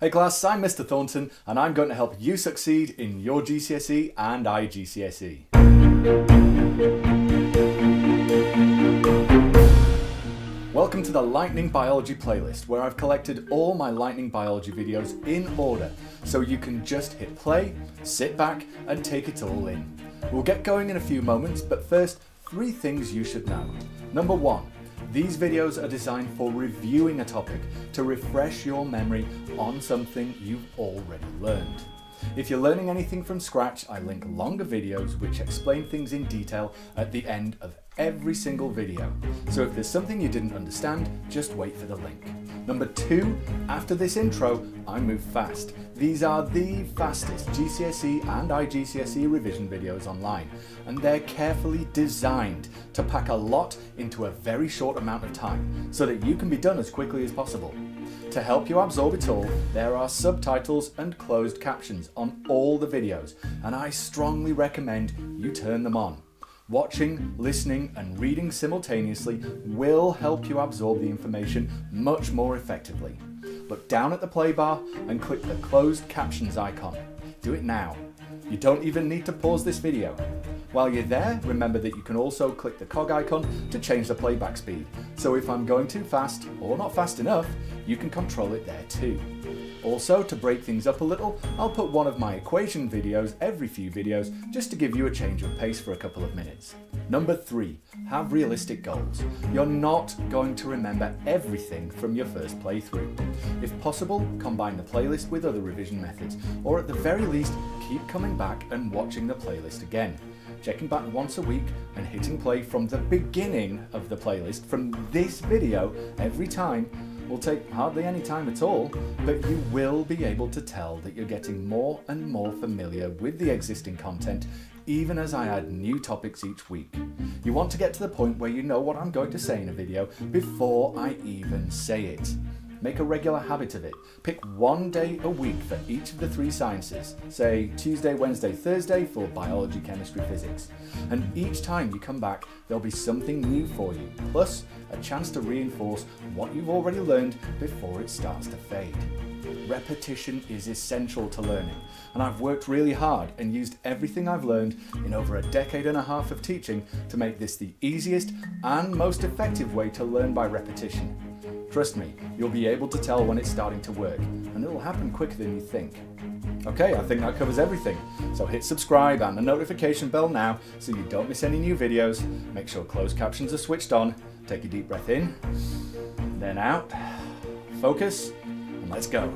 Hey class, I'm Mr. Thornton and I'm going to help you succeed in your GCSE and IGCSE. Welcome to the Lightning Biology playlist where I've collected all my Lightning Biology videos in order so you can just hit play, sit back and take it all in. We'll get going in a few moments but first, three things you should know. Number one, these videos are designed for reviewing a topic to refresh your memory on something you've already learned. If you're learning anything from scratch, I link longer videos which explain things in detail at the end of every single video. So if there's something you didn't understand, just wait for the link. Number two, after this intro, I move fast. These are the fastest GCSE and IGCSE revision videos online, and they're carefully designed to pack a lot into a very short amount of time, so that you can be done as quickly as possible. To help you absorb it all, there are subtitles and closed captions on all the videos, and I strongly recommend you turn them on. Watching, listening and reading simultaneously will help you absorb the information much more effectively. Look down at the play bar and click the closed captions icon. Do it now. You don't even need to pause this video. While you're there, remember that you can also click the cog icon to change the playback speed. So if I'm going too fast or not fast enough, you can control it there too. Also, to break things up a little, I'll put one of my equation videos every few videos just to give you a change of pace for a couple of minutes. Number three, have realistic goals. You're not going to remember everything from your first playthrough. If possible, combine the playlist with other revision methods, or at the very least, keep coming back and watching the playlist again checking back once a week and hitting play from the beginning of the playlist from this video every time will take hardly any time at all, but you will be able to tell that you're getting more and more familiar with the existing content even as I add new topics each week. You want to get to the point where you know what I'm going to say in a video before I even say it. Make a regular habit of it. Pick one day a week for each of the three sciences, say Tuesday, Wednesday, Thursday for biology, chemistry, physics. And each time you come back, there'll be something new for you, plus a chance to reinforce what you've already learned before it starts to fade. Repetition is essential to learning, and I've worked really hard and used everything I've learned in over a decade and a half of teaching to make this the easiest and most effective way to learn by repetition. Trust me, you'll be able to tell when it's starting to work, and it'll happen quicker than you think. Okay, I think that covers everything. So hit subscribe and the notification bell now so you don't miss any new videos. Make sure closed captions are switched on. Take a deep breath in, then out. Focus, and let's go.